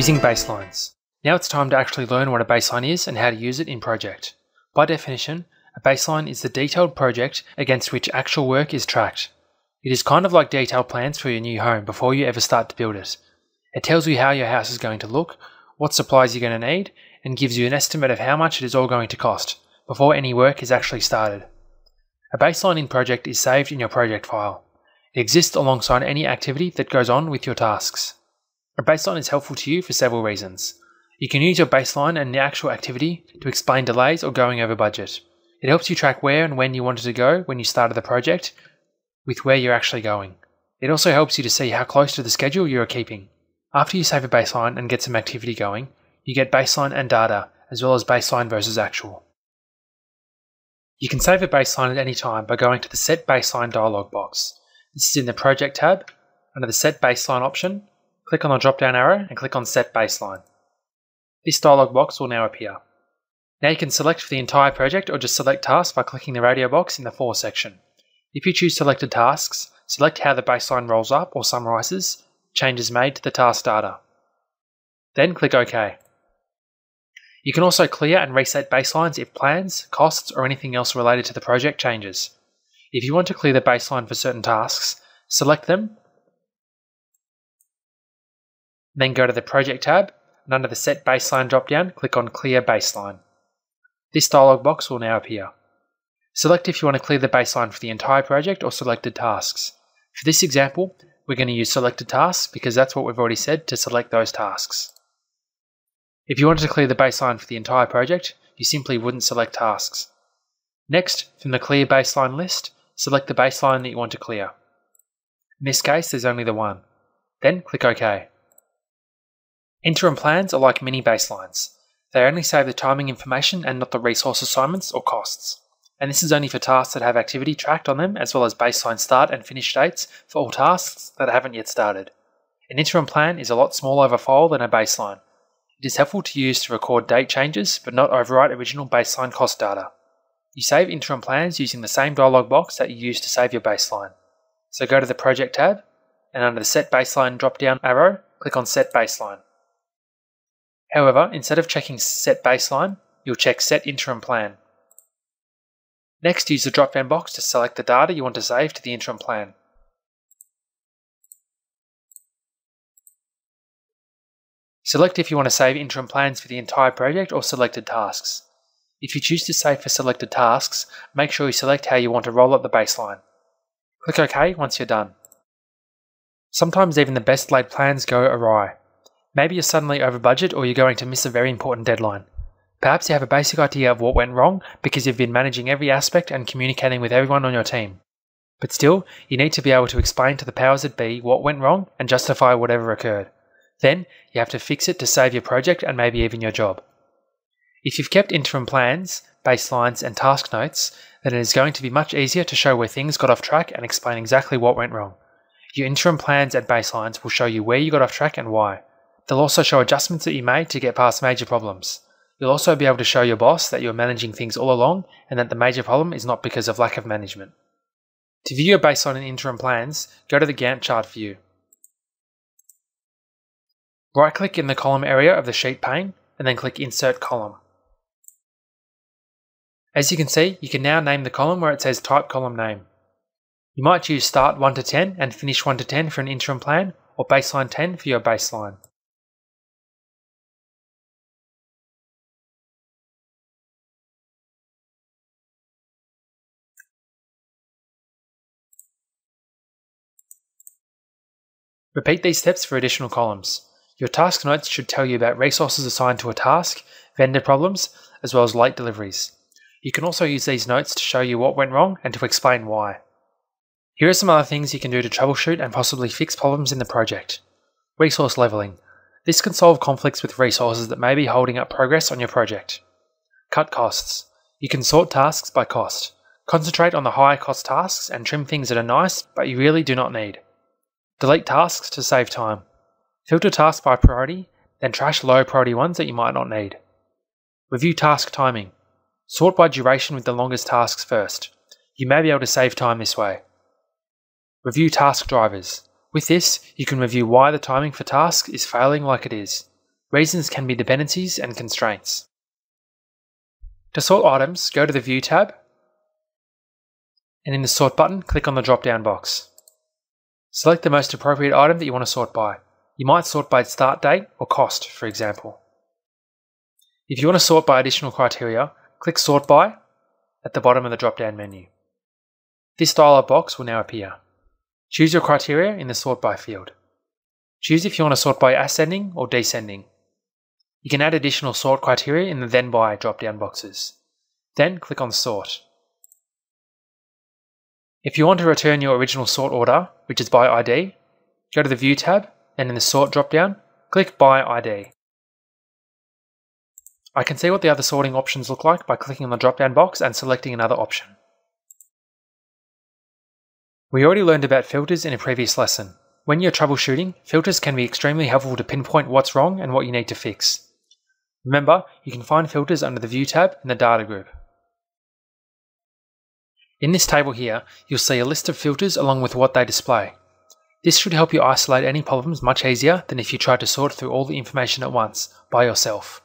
Using baselines. Now it's time to actually learn what a baseline is and how to use it in project. By definition, a baseline is the detailed project against which actual work is tracked. It is kind of like detailed plans for your new home before you ever start to build it. It tells you how your house is going to look, what supplies you're going to need, and gives you an estimate of how much it is all going to cost before any work is actually started. A baseline in project is saved in your project file. It exists alongside any activity that goes on with your tasks. A baseline is helpful to you for several reasons. You can use your baseline and the actual activity to explain delays or going over budget. It helps you track where and when you wanted to go when you started the project with where you're actually going. It also helps you to see how close to the schedule you are keeping. After you save a baseline and get some activity going, you get baseline and data, as well as baseline versus actual. You can save a baseline at any time by going to the Set Baseline dialog box. This is in the Project tab. Under the Set Baseline option, click on the drop down arrow and click on Set Baseline. This dialog box will now appear. Now you can select for the entire project or just select tasks by clicking the radio box in the For section. If you choose selected tasks, select how the baseline rolls up or summarizes changes made to the task data. Then click OK. You can also clear and reset baselines if plans, costs, or anything else related to the project changes. If you want to clear the baseline for certain tasks, select them, then go to the Project tab, and under the Set Baseline dropdown, click on Clear Baseline. This dialog box will now appear. Select if you want to clear the baseline for the entire project or selected tasks. For this example, we're going to use selected tasks because that's what we've already said to select those tasks. If you wanted to clear the baseline for the entire project, you simply wouldn't select tasks. Next, from the clear baseline list, select the baseline that you want to clear. In this case, there's only the one. Then click OK. Interim plans are like mini baselines. They only save the timing information and not the resource assignments or costs. And this is only for tasks that have activity tracked on them, as well as baseline start and finish dates for all tasks that haven't yet started. An interim plan is a lot smaller of a file than a baseline. It is helpful to use to record date changes, but not overwrite original baseline cost data. You save interim plans using the same dialog box that you used to save your baseline. So go to the Project tab, and under the Set Baseline drop down arrow, click on Set Baseline. However, instead of checking Set Baseline, you'll check Set Interim Plan. Next, use the drop-down box to select the data you want to save to the interim plan. Select if you want to save interim plans for the entire project or selected tasks. If you choose to save for selected tasks, make sure you select how you want to roll up the baseline. Click OK once you're done. Sometimes even the best laid plans go awry. Maybe you're suddenly over budget or you're going to miss a very important deadline. Perhaps you have a basic idea of what went wrong because you've been managing every aspect and communicating with everyone on your team. But still, you need to be able to explain to the powers that be what went wrong and justify whatever occurred. Then, you have to fix it to save your project and maybe even your job. If you've kept interim plans, baselines, and task notes, then it is going to be much easier to show where things got off track and explain exactly what went wrong. Your interim plans and baselines will show you where you got off track and why. They'll also show adjustments that you made to get past major problems. You'll also be able to show your boss that you're managing things all along and that the major problem is not because of lack of management. To view your baseline and interim plans, go to the Gantt chart view. Right click in the column area of the sheet pane and then click Insert Column. As you can see, you can now name the column where it says Type Column Name. You might choose Start 1 to 10 and Finish 1 to 10 for an interim plan, or Baseline 10 for your baseline. Repeat these steps for additional columns. Your task notes should tell you about resources assigned to a task, vendor problems, as well as late deliveries. You can also use these notes to show you what went wrong and to explain why. Here are some other things you can do to troubleshoot and possibly fix problems in the project. Resource leveling. This can solve conflicts with resources that may be holding up progress on your project. Cut costs. You can sort tasks by cost. Concentrate on the higher cost tasks and trim things that are nice but you really do not need. Delete tasks to save time. Filter tasks by priority, then trash low priority ones that you might not need. Review task timing. Sort by duration with the longest tasks first. You may be able to save time this way. Review task drivers. With this, you can review why the timing for tasks is failing like it is. Reasons can be dependencies and constraints. To sort items, go to the View tab, and in the Sort button, click on the drop down box. Select the most appropriate item that you want to sort by. You might sort by start date or cost, for example. If you want to sort by additional criteria, click Sort By at the bottom of the drop down menu. This dialog box will now appear. Choose your criteria in the Sort By field. Choose if you want to sort by ascending or descending. You can add additional sort criteria in the Then By drop down boxes. Then click on Sort. If you want to return your original sort order, which is by ID, go to the View tab and in the Sort drop down, click By ID. I can see what the other sorting options look like by clicking on the drop down box and selecting another option. We already learned about filters in a previous lesson. When you're troubleshooting, filters can be extremely helpful to pinpoint what's wrong and what you need to fix. Remember, you can find filters under the View tab in the Data group. In this table here, you'll see a list of filters along with what they display. This should help you isolate any problems much easier than if you tried to sort through all the information at once, by yourself.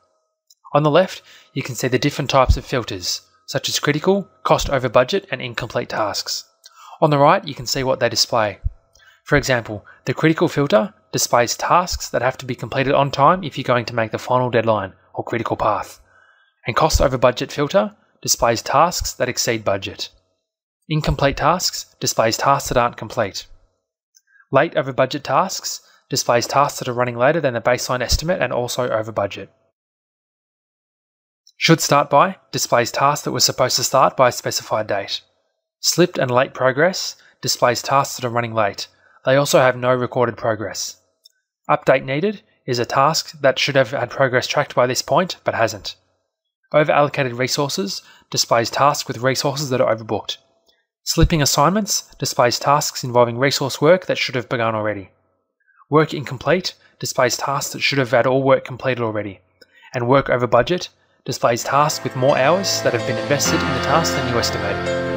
On the left, you can see the different types of filters, such as critical, cost over budget, and incomplete tasks. On the right, you can see what they display. For example, the critical filter displays tasks that have to be completed on time if you're going to make the final deadline or critical path. And cost over budget filter displays tasks that exceed budget. Incomplete tasks displays tasks that aren't complete. Late over budget tasks displays tasks that are running later than the baseline estimate and also over budget. Should start by displays tasks that were supposed to start by a specified date. Slipped and late progress displays tasks that are running late. They also have no recorded progress. Update needed is a task that should have had progress tracked by this point but hasn't. Over allocated resources displays tasks with resources that are overbooked. Slipping assignments displays tasks involving resource work that should have begun already. Work incomplete displays tasks that should have had all work completed already. And work over budget displays tasks with more hours that have been invested in the task than you estimate.